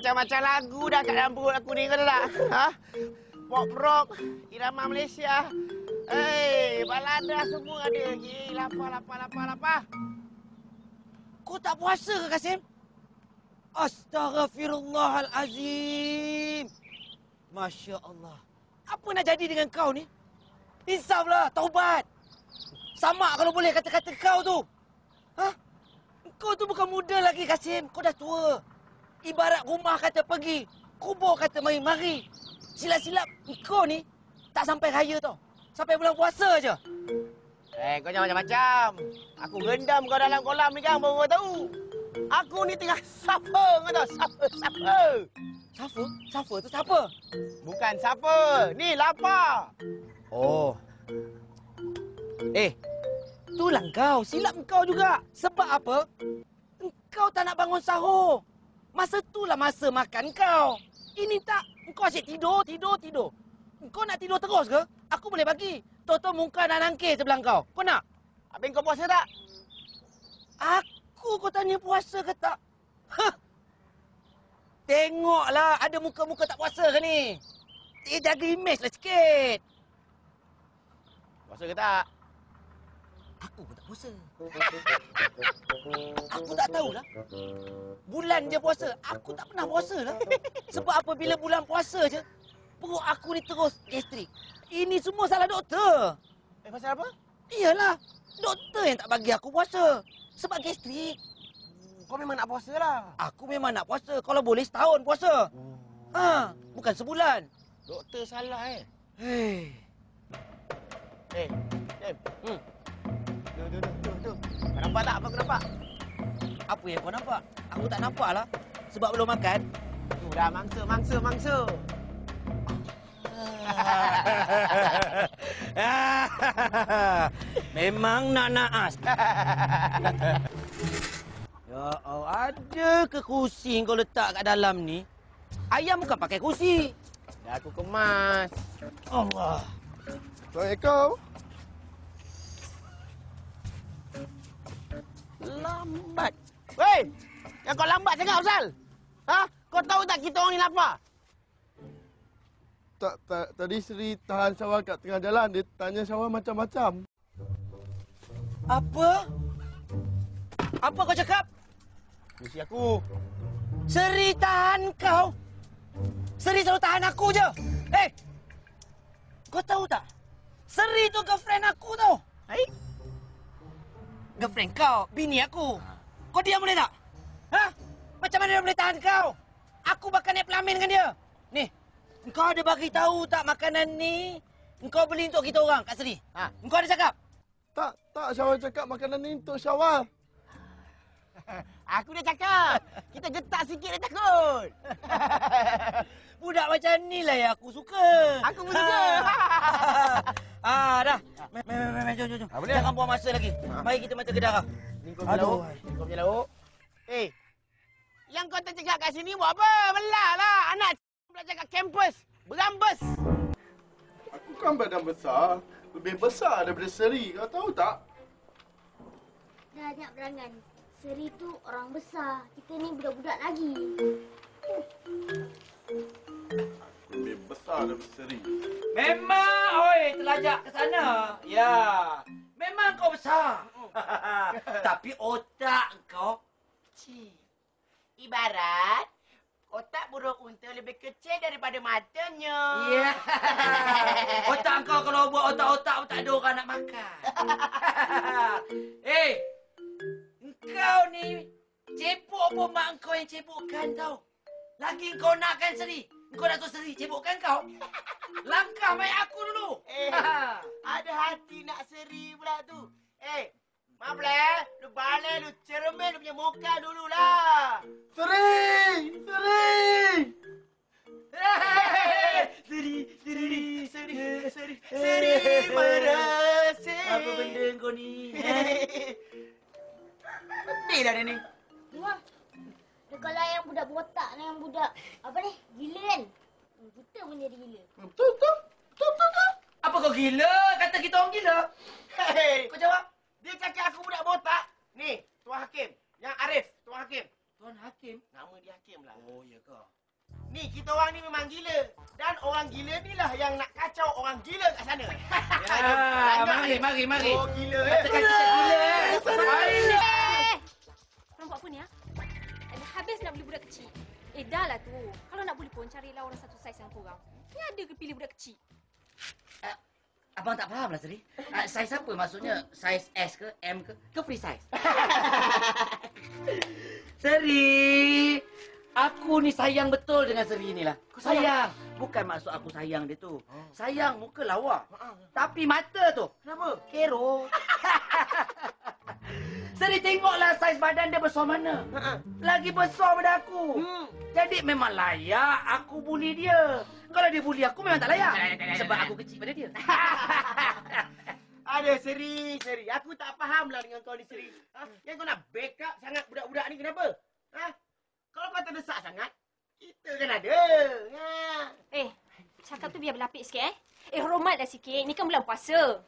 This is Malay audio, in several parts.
Macam-macam lagu dah kat dalam perut aku ni, kau tak? Ha? Pop rock, irama Malaysia. Hei, balada semua ada. Eh, lapar, lapar, lapar, lapar. Kau tak puasa ke Kasim? Astaghfirullahalazim. Masya Allah. Apa nak jadi dengan kau ni? Insaflah, taubat. Sama kalau boleh kata-kata kau tu. Ha? Kau tu bukan muda lagi Kasim. Kau dah tua. Ibarat rumah kata pergi. Kubur kata mari-mari. Silap-silap kau ni tak sampai raya tau. Sampai bulan puasa je. Eh, kau jangan macam-macam. Aku rendam kau dalam kolam ni kan, baru kau tahu. Aku ni tengah suffer, kau tahu? Suffer, suffer. Safa? Safa tu siapa? Bukan suffer. Ni lapar. Oh. Eh, itulah kau. Silap kau juga. Sebab apa? Engkau tak nak bangun sahur. Masa itulah masa makan kau. Ini tak. Engkau asyik tidur, tidur, tidur. Engkau nak tidur terus ke? Aku boleh bagi. Toto muka nak nangkir sebelah kau. Kau nak? Habis kau puasa tak? Aku kau tanya puasa ke tak? Hah. Tengoklah ada muka-muka tak puasa ke ni. Eh, jaga image lah sikit. Puasa ke tak? Aku pun tak puasa. Aku tak tahulah. Bulan dia puasa, aku tak pernah puasa lah. Sebab apabila bulan puasa je, perut aku ni terus gastrik. Ini semua salah doktor. Eh, pasal apa? Iyalah, doktor yang tak bagi aku puasa. Sebab gastrik. Kau memang nak puasa lah. Aku memang nak puasa. Kalau boleh setahun puasa. Ha, bukan sebulan. Doktor salah eh. Hei. Eh, Dem. Hmm. Tu, tu, tu, tu, tu. Kau nampak tak apa aku nampak? Apa yang kau nampak? Aku tak nampak lah. Sebab belum makan. Tu dah mangsa, mangsa, mangsa. Memang nak naas. ya Allah, ada ke kursi kau letak kat dalam ni? Ayam bukan pakai kursi. Dah aku kemas. Allah. Assalamualaikum. Lambat. Weh! Yang kau lambat sangat, Afzal. Ha? Kau tahu tak kita orang ni lapar? Tak, tak, tadi Sri tahan Syawal kat tengah jalan. Dia tanya Syawal macam-macam. Apa? Apa kau cakap? Mesti aku. Seri tahan kau. Seri selalu tahan aku je. Eh! Kau tahu tak? Seri tu girlfriend aku tau. Hai? Girlfriend kau, bini aku. Kau diam boleh tak? Ha? Macam mana dia boleh tahan kau? Aku bakal naik pelamin dengan dia. Ni, kau ada bagi tahu tak makanan ni? Engkau beli untuk kita orang kat Seri. Ha? Engkau ada cakap? Tak, tak Syawal cakap makanan ni untuk Syawal. Aku dah cakap. Kita getak sikit dah takut. Budak macam ni lah yang aku suka. Aku pun suka. ah, dah. Meh, meh, meh, meh, jom, jom, jom. Ah, boleh. Jangan buang masa lagi. Mari kita mata ke darah. Ni kau punya Aduh. lauk. Ni kau punya lauk. Eh, yang kau cakap kat sini buat apa? Belah lah. Anak belajar kat kampus. Berambus. Aku kan badan besar. Lebih besar daripada Seri. Kau tahu tak? Dah banyak berangan. Seri tu orang besar. Kita ni budak-budak lagi. Lebih besar daripada Seri. Memang, oi, terlajak ke sana. Ya. Memang kau besar. Tapi otak kau kecil. Ibarat otak burung unta lebih kecil daripada matanya. Ya. Otak kau kalau buat otak-otak pun tak ada orang nak makan. Eh, kau ni cebok pun mak kau yang cebokkan tau. Lagi kau nak kan seri? Kau nak tahu seri, cebokkan kau. Langkah baik aku dulu. Eh, ada hati nak seri pula tu. Eh, maaf lah. Eh. Lu balik, lu cermin, lu punya muka dululah. Seri! Seri! Seri, seri, seri, seri, seri, seri, seri, seri, seri, seri, seri, seri, seri, seri, seri, kalau yang budak botak ni yang budak apa ni? Gila kan? Hmm, Kita pun jadi gila. Betul, betul. Betul, betul, betul. Apa kau gila? Kata kita orang gila. Hei, Kau jawab. dia cakap aku budak botak. Ni, Tuan Hakim. Yang Arif, Tuan Hakim. Tuan Hakim. Nama dia Hakim lah. Oh, ya ke? Ni, kita orang ni memang gila. Dan orang gila ni lah yang nak kacau orang gila kat sana. Ya, mari, mari, mari. Oh, gila eh. Katakan kita gila. eh. Mari ni. Eh! Korang buat apa ni, ha? Habis nak beli budak kecil. Eh, dah lah tu. Kalau nak beli pun, carilah orang satu saiz dengan korang. Ni ada ke pilih budak kecil? Ah, Abang tak faham lah Seri. Uh, saiz apa? Maksudnya saiz S ke M ke? Ke free size? Seri, aku ni sayang betul dengan Seri ni lah. Kau sayang? sayang. Bukan maksud aku sayang dia tu. Sayang muka lawa. Tapi mata tu. Kenapa? Kero. Seri tengoklah saiz badan dia besar mana. Lagi besar pada aku. Hmm. Jadi memang layak aku bully dia. Kalau dia bully aku memang tak layak. Sebab aku kecil pada dia. Ada seri, seri. Aku tak faham lah dengan kau ni seri. Ha? Yang kau nak backup sangat budak-budak ni kenapa? Ha? Kalau kau terdesak sangat, kita kan ada. Ha? Eh, cakap tu biar berlapik sikit, eh. Eh, hormatlah sikit. Ni kan bulan puasa.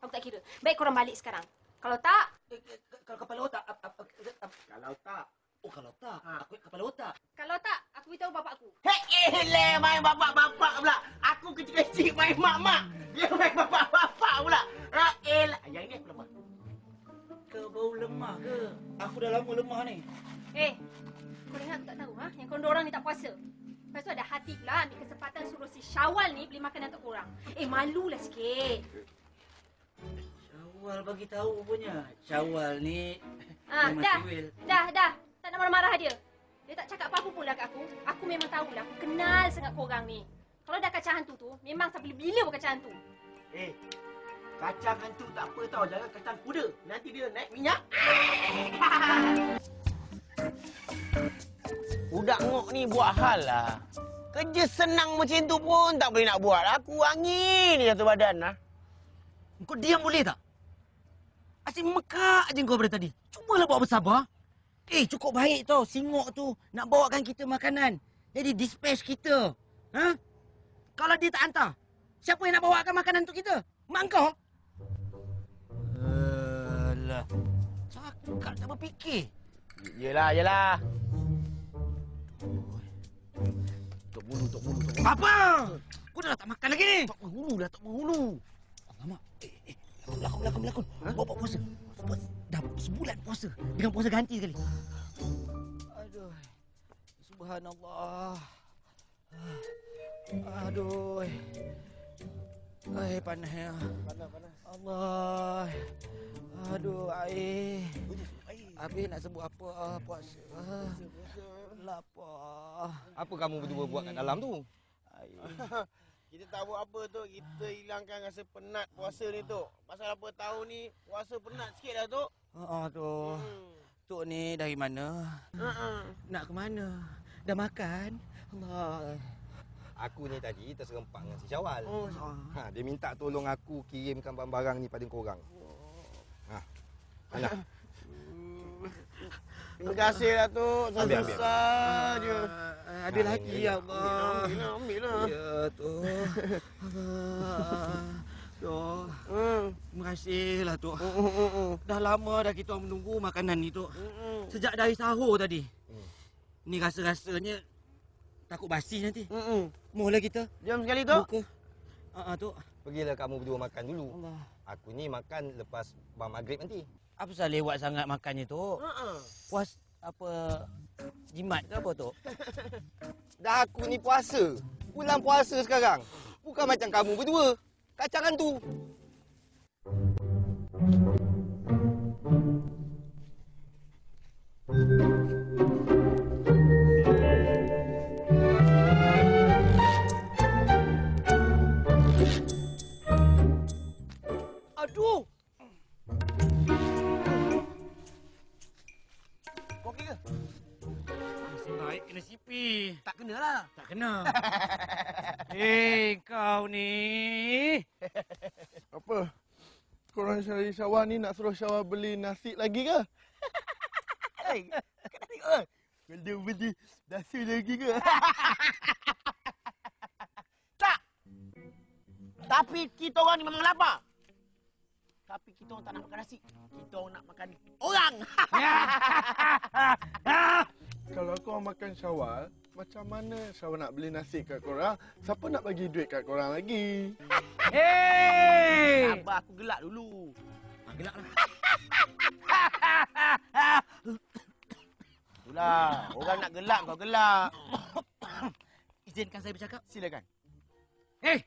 Aku tak kira. Baik korang balik sekarang. Kalau tak, Eh, eh, Kalau kepala otak. Kalau tak. Oh kalau tak. Ha. Aku kepala otak. kalau tak, aku beritahu bapak aku. Hei, eleh main bapak-bapak pula. Aku kecil-kecil main mak-mak. Dia main bapak-bapak pula. Ha, elah. Yang ni aku lemah. Kau bau lemah ke? Aku dah lama lemah ni. Eh, kau dengar aku tak tahu, ha? Yang korang orang ni tak puasa. Lepas tu ada hati pula ambil kesempatan suruh si Syawal ni beli makanan untuk korang. Eh, malulah sikit. Syawal bagi tahu punya. Syawal ni Ah, memang dah. siwil. Dah, dah. Tak nak marah-marah dia. Dia tak cakap apa-apa pun lah kat aku. Aku memang tahulah. Aku kenal sangat korang ni. Kalau dah kacang hantu tu, memang sampai bila pun kacang hantu. Eh, kacang hantu tak apa tau. Jangan kacang kuda. Nanti dia naik minyak. Budak ngok ni buat hal lah. Kerja senang macam tu pun tak boleh nak buat. Aku angin ni satu badan lah. Kau diam boleh tak? Asyik mekak je kau dari tadi. Cubalah bawa bersabar. Eh, cukup baik tau. Singok tu nak bawakan kita makanan. Jadi dispatch kita. Ha? Kalau dia tak hantar, siapa yang nak bawakan makanan untuk kita? Mak kau? Alah. Cakap tak berfikir. Yelah, yelah. Tok bulu, tok bulu, tok bulu. Apa? Kau dah tak makan lagi ni? Tok bulu dah, tok bulu. Alamak. Eh, eh. Lakon, lakon, lakon. Bawa bawa puasa. Puasa. Dah sebulan puasa. Dengan puasa ganti sekali. Aduh. Subhanallah. Aduh. Eh, panas ya. Panas, panas. Allah. Aduh, air. Habis nak sebut apa ah, puasa. Ah, Lapar. Apa kamu berdua buat kat dalam tu? Air. Kita tak buat apa tu, kita hilangkan rasa penat puasa ni tu. Pasal apa tahun ni puasa penat sikit dah tu. Oh, tu. Hmm. Tok ni dari mana? Uh-uh. Nak ke mana? Dah makan? Allah. Aku ni tadi terserempak dengan si Syawal. Oh, Ha, dia minta tolong aku kirimkan barang-barang ni pada korang. Ha. Mana? Terima kasih lah tu. Ambil, ambil. Susah je. Ah, ada Ha, lagi ya Allah. Ambil lah, ambil lah. Ya tu. Allah. Tu. Hmm. Terima kasih lah tu. Hmm, hmm, hmm, hmm. Dah lama dah kita orang menunggu makanan ni tu. Hmm, Sejak dari sahur tadi. Hmm. Ni rasa-rasanya takut basi nanti. hmm, hmm. Mohlah kita Jom sekali tu. buka. Ah ah, tu. Pergilah kamu berdua makan dulu. Allah. Aku ni makan lepas bang maghrib nanti. Apa salah lewat sangat makannya tu? Uh-uh. Puas apa jimat ke apa tu? Dah aku ni puasa. Bulan puasa sekarang. Bukan macam kamu berdua. Kacangan tu. Aduh. Tak kena. Eh, kau ni. Apa? Korang dari Syawal ni nak suruh Syawal beli nasi lagi ke? Eh, kau dah tengok ke? Kalau benda nasi lagi ke? tak. Tapi kita orang ni memang lapar. Tapi kita orang tak nak makan nasi. Kita orang nak makan orang. Kalau korang makan syawal, macam mana syawal nak beli nasi kat korang? Siapa nak bagi duit kat korang lagi? Hei! Sabar aku gelak dulu. Ah, gelak lah. Itulah, orang nak gelak kau gelak. Izinkan saya bercakap. Silakan. Eh!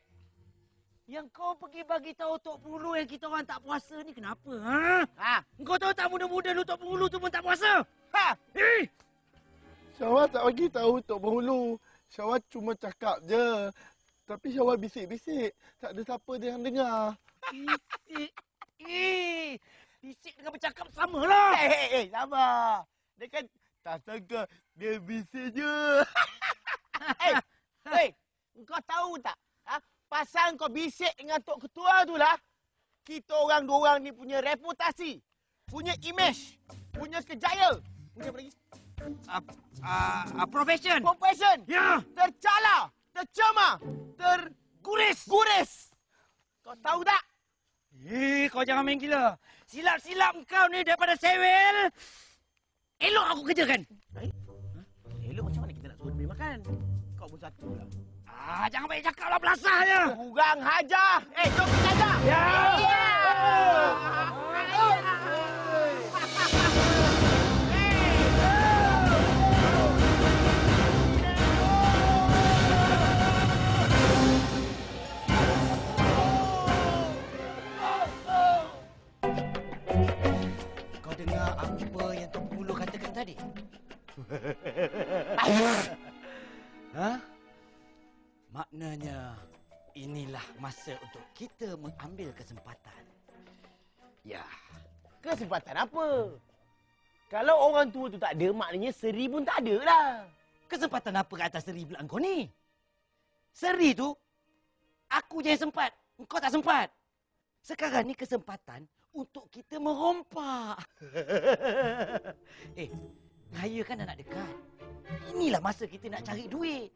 Yang kau pergi bagi tahu Tok Pulu yang kita orang tak puasa ni kenapa? Ha? Ha. Kau tahu tak muda-muda lu Tok Pulu tu pun tak puasa? Ha. Eh! Syawal tak bagi tahu Tok Penghulu. Syawal cuma cakap je. Tapi Syawal bisik-bisik. Tak ada siapa dia yang dengar. Bisik. Eh! Bisik dengan bercakap sama lah. Eh, eh, eh, sabar. Dia kan tak sangka dia bisik je. eh, eh, kau tahu tak? Ha? Pasal kau bisik dengan Tok Ketua tu lah, kita orang dua orang ni punya reputasi, punya image, punya kejaya, punya apa lagi? Uh, uh, uh, profession. Profession, Ya! tercala, tercemar, terguris, guris. Kau tahu tak? Eh, kau jangan main gila. Silap-silap kau ni daripada sewel. Elok aku kerjakan. Elok macam mana kita nak suruh dia makan? Kau pun satu lah. Ah, jangan banyak cakap lah belasah je. Kurang hajar. Eh, jom kita hajar. Ya! Kau tadi? ha? Maknanya inilah masa untuk kita mengambil kesempatan. Ya, Kesempatan apa? Kalau orang tua tu tak ada, maknanya seri pun tak ada lah. kesempatan apa kat atas Seri pula kau ni? Seri tu, aku je yang sempat. Kau tak sempat. Sekarang ni kesempatan untuk kita merompak. eh, raya kan dah nak dekat. Inilah masa kita nak cari duit.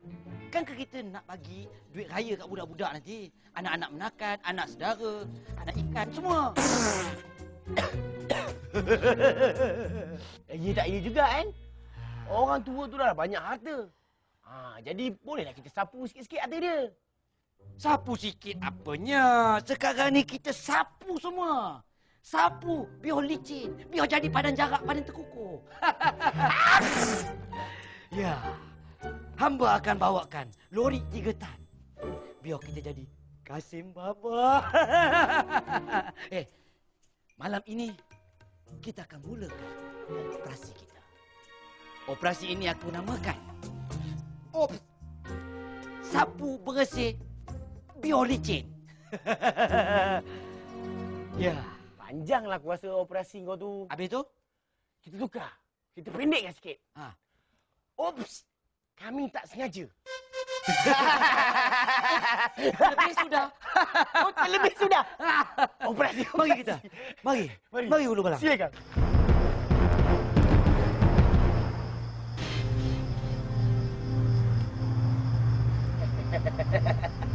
Kan ke kita nak bagi duit raya kat budak-budak nanti? Anak-anak menakan, anak saudara, anak ikan, semua. Eh, ya tak ya juga kan? Orang tua tu dah banyak harta. Ha, jadi bolehlah kita sapu sikit-sikit harta dia. Sapu sikit apanya? Sekarang ni kita sapu semua. Sapu, biar licin. Biar jadi padan jarak, padan terkukuh. ya, hamba akan bawakan lori tiga tan. Biar kita jadi Kasim Baba. eh, malam ini kita akan mulakan operasi kita. Operasi ini aku namakan Ops Sapu bersih biar panjang lah kuasa operasi kau tu. Habis tu? Kita tukar. Kita pendekkan sikit. Ha. Oops. Kami tak sengaja. Terlebih sudah. Oh, terlebih sudah. Operasi, operasi. Mari kita. Mari. Mari, Mari ulu balang. Silakan. Ha, ha, ha, ha, ha.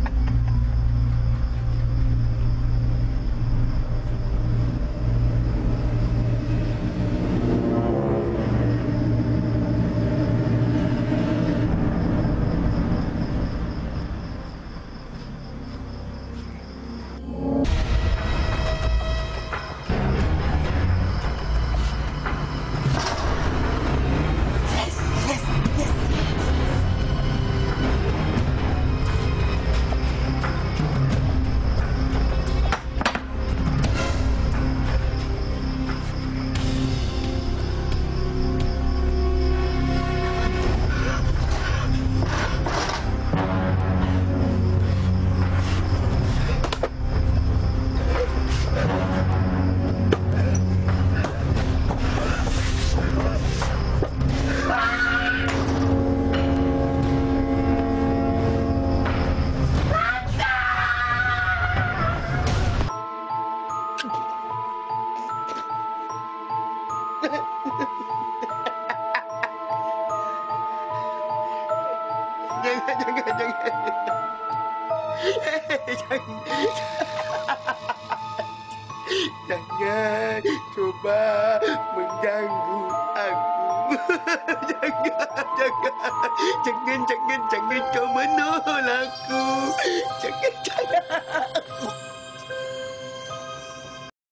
jangan, jangan, jangan. Jangan. Jangan cuba mengganggu aku. Jangan, jangan. Jangan, jangan, jangan kau menolak aku. Jangan, jangan.